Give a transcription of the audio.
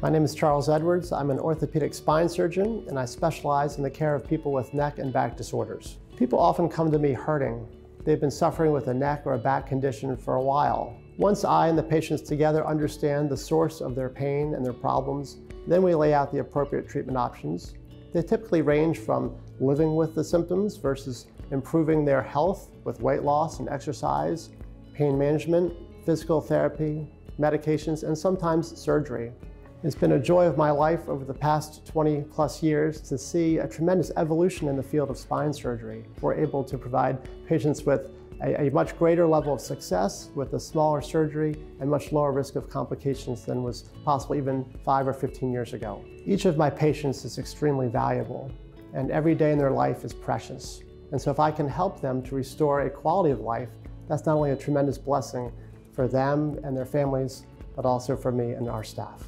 My name is Charles Edwards. I'm an orthopedic spine surgeon and I specialize in the care of people with neck and back disorders. People often come to me hurting. They've been suffering with a neck or a back condition for a while. Once I and the patients together understand the source of their pain and their problems, then we lay out the appropriate treatment options. They typically range from living with the symptoms versus improving their health with weight loss and exercise, pain management, physical therapy, medications, and sometimes surgery. It's been a joy of my life over the past 20 plus years to see a tremendous evolution in the field of spine surgery. We're able to provide patients with a, a, much greater level of success with a smaller surgery and much lower risk of complications than was possible even 5 or 15 years ago. Each of my patients is extremely valuable and every day in their life is precious. And so if I can help them to restore a quality of life, that's not only a tremendous blessing for them and their families, but also for me and our staff.